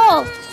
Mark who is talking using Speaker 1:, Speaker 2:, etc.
Speaker 1: Wolf.